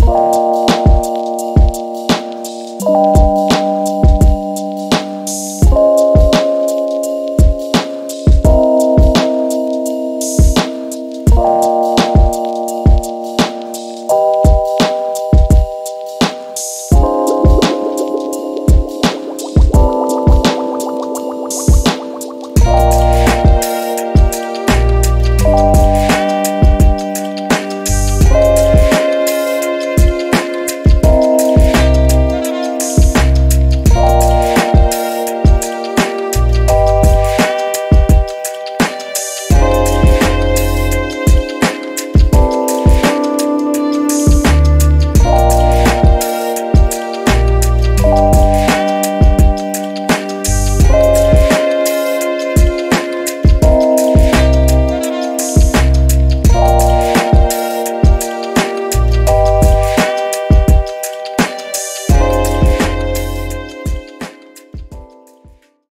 Música